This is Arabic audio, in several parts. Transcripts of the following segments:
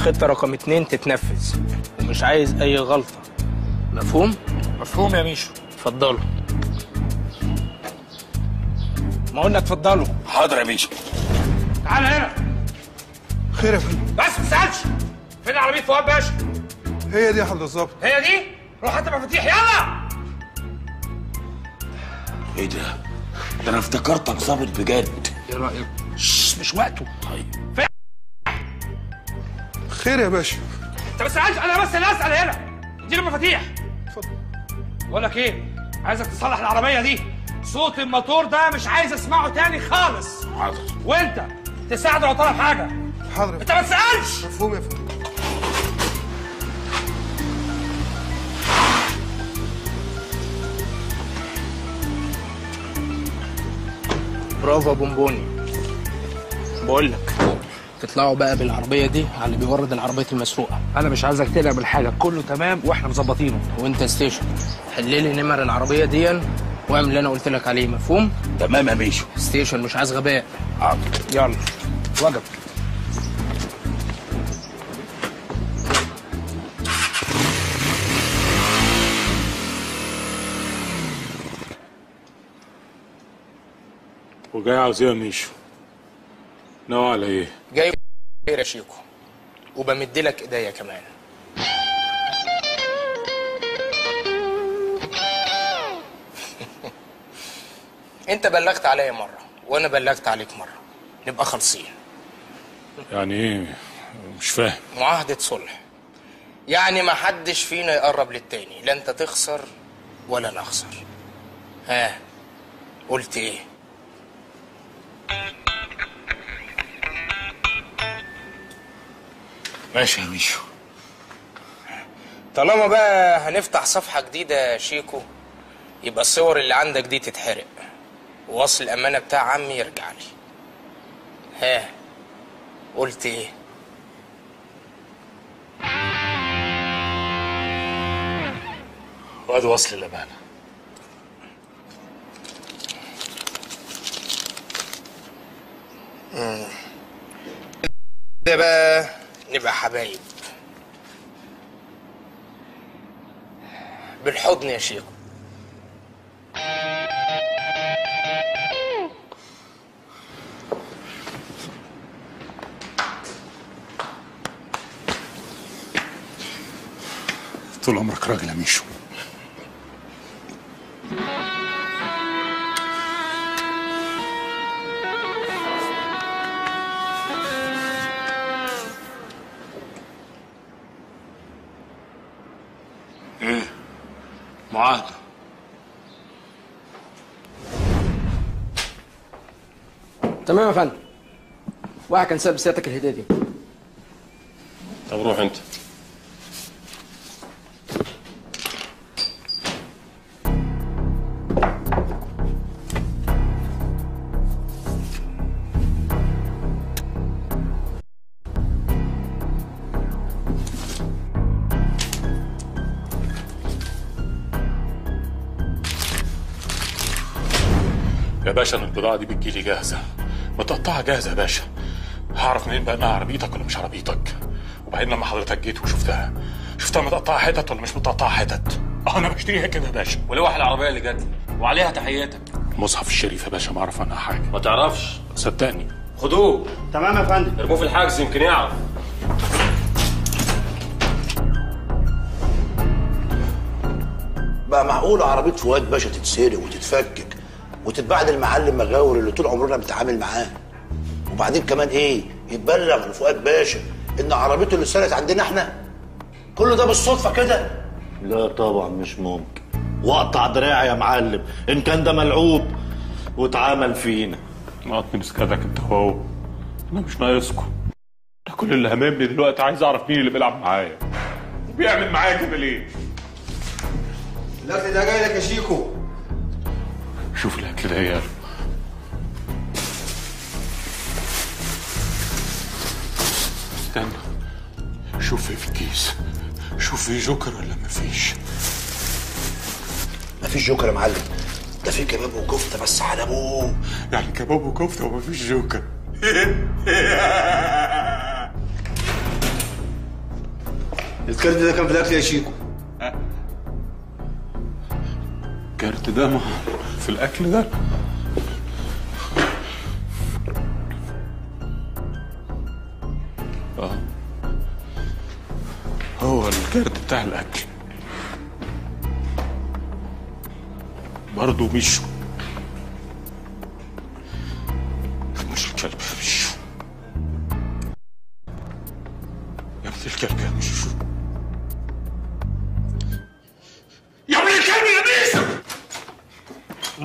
خطة رقم اتنين تتنفذ. ومش عايز أي غلطة. مفهوم؟ مفهوم يا ميشو. اتفضلوا. ما قلنا اتفضلوا. حاضر يا ميشو. تعال هنا. خير يا فندم. بس ما تسألش. فين عربيه فؤاد باشا؟ هي دي يا حضرة الظابط. هي دي؟ روح هات مفاتيح يلا. إيه ده؟ ده أنا افتكرتك ظابط بجد. إيه رايك شش مش وقته. خير يا باشا. انت ما تسألش أنا بس اللي أسأل هنا. اديني المفاتيح. اتفضل. بقول لك إيه؟ عايزك تصلح العربية دي. صوت الموتور ده مش عايز أسمعه تاني خالص. حاضر. وأنت تساعده لو طلب حاجة. حاضر أنت ما تسألش. مفهوم يا فندم. برافو بونبوني. بقول لك تطلعوا بقى بالعربية دي على اللي بيورد العربيات المسروقة. أنا مش عايزك تقلق من حاجة كله تمام وإحنا مظبطينه. وأنت ستيشن حل لي نمر العربية دي واعمل اللي أنا قلت لك عليه مفهوم؟ تمام يا ميشو ستيشن مش عايز غباء. حاضر. يلا. وجب وجاي عاوز إيه يا ميشو؟ ناوي على إيه؟ جاي خير يا شيكو. وبمدلك إيديا كمان. أنت بلغت عليا مرة وأنا بلغت عليك مرة. نبقى خالصين. يعني إيه؟ مش فاهم. معاهدة صلح. يعني ما حدش فينا يقرب للتاني. لا أنت تخسر ولا نخسر ها؟ قلت إيه؟ ماشي يا ميشو. طالما بقى هنفتح صفحة جديدة يا شيكو يبقى الصور اللي عندك دي تتحرق. ووصل الأمانة بتاع عمي يرجع لي. ها قلت إيه؟ وادي وصل الامانه ده بقى نبقى حبايب. بالحضن يا شيخ. طول عمرك راجل يا ميشو معاهدة. تمام يا فندم. واحد كان ساب سيادتك الهدية دي. طب روح انت. يا باشا أنا البضاعة دي بتجيلي جاهزة. متقطعة جاهزة يا باشا. هعرف منين بقى إنها عربيتك ولا مش عربيتك؟ وبعدين لما حضرتك جيت وشفتها شفتها متقطعة حتت ولا مش متقطعة حتت؟ أه أنا بشتريها كده يا باشا. ولوح العربية اللي جت لي وعليها تحياتك. المصحف الشريف يا باشا ما أعرف عنها حاجة. ما تعرفش؟ صدقني. خدوه. تمام يا فندم. ارموه في الحجز يمكن يعرف. بقى معقول عربية فؤاد باشا تتسرق وتتفكك وتتباع للمعلم مغاور اللي طول عمرنا بنتعامل معاه. وبعدين كمان إيه؟ يتبلغ لفؤاد باشا إن عربيته اللي اتسرقت عندنا إحنا. كل ده بالصدفة كده. لا طبعا مش ممكن. واقطع دراعي يا معلم. إن كان ده ملعوب واتعمل فينا. نقط من سكاتك أنت وهو أنا مش ناقصكم. ده كل اللي هممني دلوقتي عايز أعرف مين اللي بيلعب معايا. وبيعمل معايا كده ليه؟ الاكل ده جاي لك يا شيكو. شوف الاكل ده يا استنى. شوف إيه في الكيس. شوف في جوكر ولا مفيش مفيش جوكر يا معلم. ده في كباب وكفتة بس على ابوه يعني كباب وكفتة ومفيش جوكر. الكارت ده كان في الأكل يا شيكو. الكارت ده ما في الأكل ده؟ آه. هو الكارت بتاع الأكل. برضه مش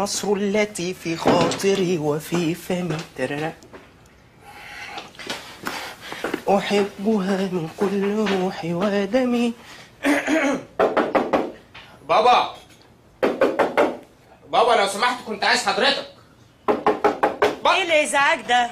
مصر التي في خاطري وفي فمي. ترى أحبها من كل روحي ودمي. بابا. بابا لو سمحت كنت عايز حضرتك. إيه الإزعاج ده؟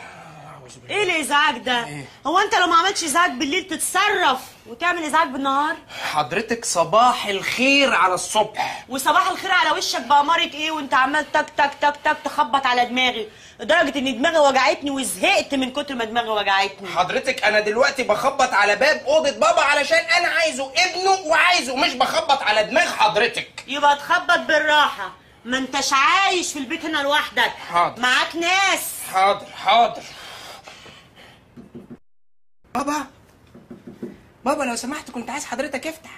إيه الازعاج ده؟ هو انت لو ما عملتش إزعاج بالليل تتصرف وتعمل إزعاج بالنهار؟ حضرتك صباح الخير على الصبح. وصباح الخير على وشك بأمارة إيه؟ وأنت عمال تك تك تك تك تخبط على دماغي لدرجة إن دماغي وجعتني وزهقت من كتر ما دماغي وجعتني. حضرتك أنا دلوقتي بخبط على باب أوضة بابا علشان أنا عايزه ابنه وعايزه مش بخبط على دماغ حضرتك. يبقى تخبط بالراحة. ما أنتش عايش في البيت هنا لوحدك. حاضر. معاك ناس. حاضر حاضر. بابا. بابا لو سمحت كنت عايز حضرتك افتح.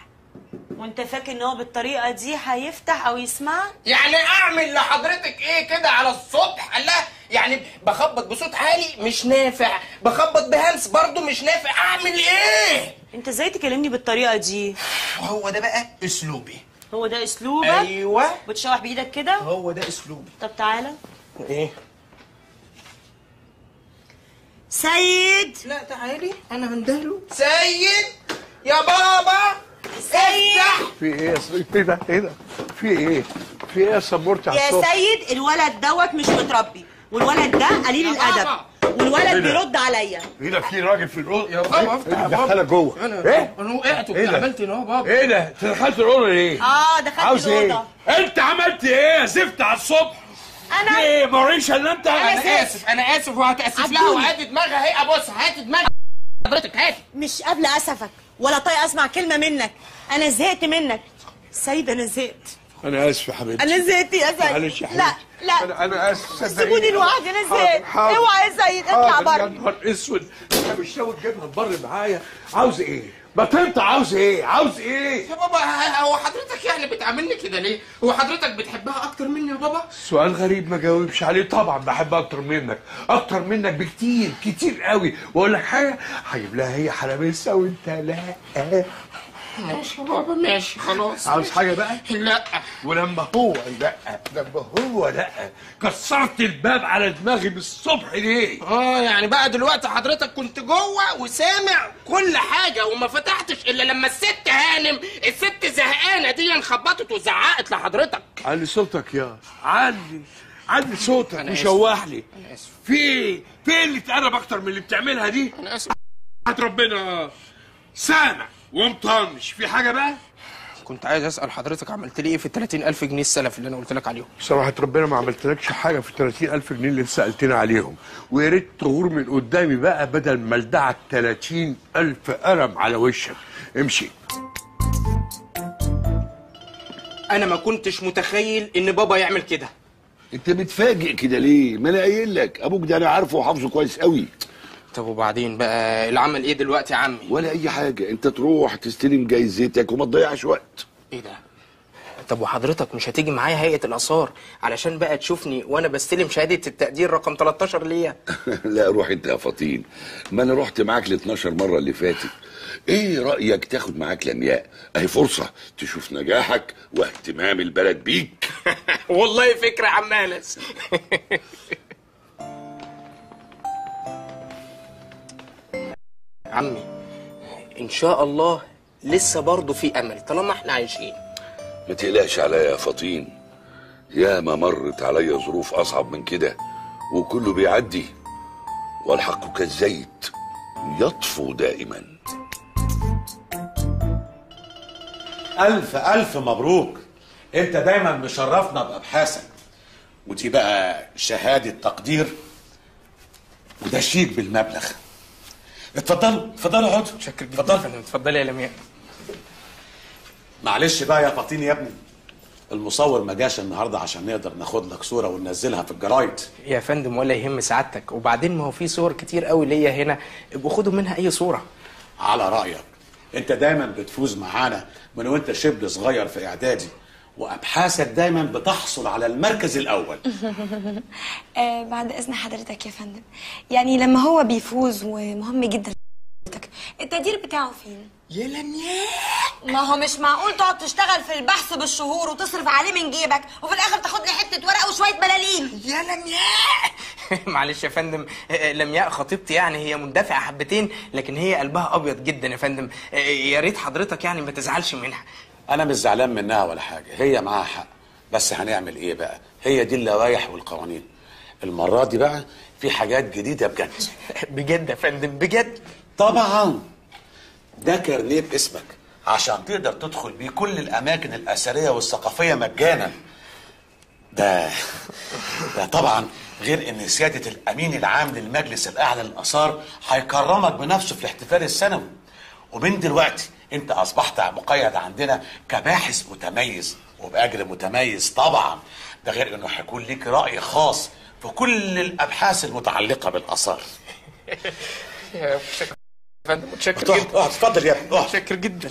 وانت فاكر إن هو بالطريقة دي هيفتح أو يسمعك؟ يعني أعمل لحضرتك إيه كده على السطح الله يعني بخبط بصوت عالي مش نافع. بخبط بهمس برضو مش نافع. أعمل إيه؟ أنت إزاي تكلمني بالطريقة دي؟ هو ده بقى أسلوبي. هو ده أسلوبك؟ أيوه. بتشوح بإيدك كده؟ هو ده أسلوبي. طب تعالى. إيه؟ سيد. لا تعالي. أنا هندهله. سيد يا بابا. سيد. في إيه إيه ده؟ إيه ده؟ في إيه؟ في إيه يا صبورتي على يا سيد الولد دوت مش متربي. والولد ده قليل الأدب. والولد بيرد عليا. إيه ده؟ في راجل في الأوضة؟ يا بابا افتح يا بابا. دخلك جوه. إيه؟ أنا وقعت إيه؟ وعملت إن هو بابا. إيه ده؟ أنت دخلت الأوضة ليه؟ آه دخلت عاوز الأوضة. إيه أنت عملت إيه؟ يا زفت على الصبح. أنا إيه موريش الا انت أنا آسف أنا آسف وهتأسف. لها عدوني. وهات دماغها. اهي ابص هات دماغها. حضرتك هات مش قابلة أسفك ولا طايقه أسمع كلمة منك. أنا زهقت منك. سيد أنا زهقت. أنا آسف يا حبيبتي. أنا زهقت يا سيد. معلش يا حبيبتي. لا. لا أنا أنا آسف. سيبوني لوحدي أنا زهقت. اوعى يا سيد اطلع حاضر، يا بره. نهار أسود. انت مش ناوي تجيبها تبر معايا. عاوز إيه؟ ما انت عاوز إيه؟ عاوز إيه؟ يا بابا هو حضرتك يعني بتعاملني كده ليه؟ هو حضرتك بتحبها أكتر مني يا بابا؟ سؤال غريب ما جاوبش عليه. طبعا بحب أكتر منك أكتر منك بكتير كتير قوي. وأقول لك حاجة هجيب لها هي حلبسة وأنت لا. ماشي يا بابا ماشي خلاص عاوز حاجة بقى؟ لا. ولما هو لا لما هو لا كسرت الباب على دماغي من الصبح ليه؟ آه يعني بقى دلوقتي حضرتك كنت جوه وسامع كل حاجة وما فتحتش إلا لما الست هانم الست زهقانة دي خبطت وزعقت لحضرتك. علي صوتك يا علي علي صوتك أنا آسف. وشوح لي. أنا آسف. في إيه في اللي تقرب أكتر من اللي بتعملها دي؟ أنا آسف. هات ربنا. سامع. ومطنش في حاجة بقى؟ كنت عايز أسأل حضرتك عملت لي إيه في ال 30000 جنيه السلف اللي أنا قلت لك عليهم؟ بصراحة ربنا ما عملتلكش حاجة في 30000 جنيه اللي سألتنا عليهم. ويا ريت تغور من قدامي بقى بدل ما لدعك 30000 قلم على وشك. امشي. أنا ما كنتش متخيل إن بابا يعمل كده. أنت متفاجئ كده ليه؟ ما أنا قايل لك. أبوك ده أنا عارفه وحافظه كويس قوي. طب وبعدين بقى العمل إيه دلوقتي يا عمي؟ ولا أي حاجة. أنت تروح تستلم جايزتك وما تضيعش وقت. إيه ده؟ طب وحضرتك مش هتيجي معايا هيئة الآثار علشان بقى تشوفني وأنا بستلم شهادة التقدير رقم 13 ليا؟ لا روح أنت يا فطين. ما أنا رحت معاك ال 12 مرة اللي فاتت. إيه رأيك تاخد معاك لمياء؟ أهي فرصة تشوف نجاحك واهتمام البلد بيك. والله فكرة يا عمي إن شاء الله لسه برضه في أمل طالما إحنا عايشين. ما تقلقش عليا يا فطين. يا ما مرت عليا ظروف أصعب من كده وكله بيعدي والحق كالزيت يطفو دائما. ألف ألف مبروك. أنت دايما مشرفنا بأبحاثك. ودي بقى شهادة تقدير وده شيك بالمبلغ. اتفضلوا اتفضلوا اقعدوا شكرا جدا. اتفضل. فندم اتفضلي يا لمياء. معلش بقى يا فطين يا ابني. المصور ما جاش النهارده عشان نقدر ناخد لك صورة وننزلها في الجرايد. يا فندم ولا يهم سعادتك. وبعدين ما هو في صور كتير قوي ليا هنا. ابقوا خدوا منها أي صورة. على رأيك. انت دايما بتفوز معانا من وانت شبل صغير في إعدادي. وأبحاثك دايما بتحصل على المركز الأول. آه بعد إذن حضرتك يا فندم. يعني لما هو بيفوز ومهم جدا حضرتك التقدير بتاعه فين؟ يا لمياء! ما هو مش معقول تقعد تشتغل في البحث بالشهور وتصرف عليه من جيبك وفي الآخر تاخد لي حتة ورقة وشوية بلالين؟ يا لمياء! معلش يا فندم آه، لمياء خطيبتي يعني هي مندفعة حبتين لكن هي قلبها أبيض جدا يا فندم. آه، يا ريت حضرتك يعني ما تزعلش منها. أنا مش زعلان منها ولا حاجة. هي معاها حق. بس هنعمل إيه بقى؟ هي دي اللوائح والقوانين. المرة دي بقى في حاجات جديدة بجد. بجد يا فندم بجد؟ طبعا. ده كارنيه باسمك. عشان تقدر تدخل بيه كل الأماكن الأثرية والثقافية مجانا. ده ده طبعا غير إن سيادة الأمين العام للمجلس الأعلى للآثار هيكرمك بنفسه في الاحتفال السنوي. ومن دلوقتي انت اصبحت مقيد عندنا كباحث متميز وبأجر متميز طبعا. ده غير إنه هيكون ليك رأي خاص في كل الأبحاث المتعلقة بالآثار. فندم متشكر جدا. اتفضل يا ابني متشكر جدا.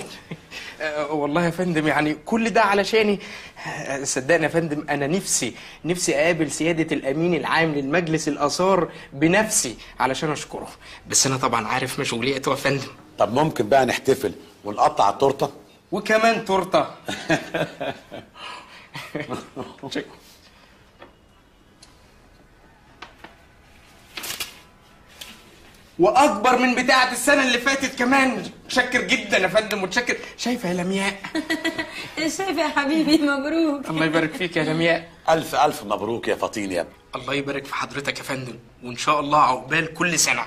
والله يا فندم يعني كل ده علشاني. آه، صدقني يا فندم أنا نفسي نفسي أقابل سيادة الأمين العام للمجلس الآثار بنفسي علشان أشكره. بس أنا طبعا عارف مشغوليته يا فندم. طب ممكن بقى نحتفل ونقطع التورته. وكمان تورته. وأكبر من بتاعة السنة اللي فاتت كمان. متشكر جدا يا فندم متشكر. شايفة يا لمياء؟ شايف يا حبيبي مبروك. الله يبارك فيك يا لمياء. ألف ألف مبروك يا فطين يا ابني. الله يبارك في حضرتك يا فندم وإن شاء الله عقبال كل سنة.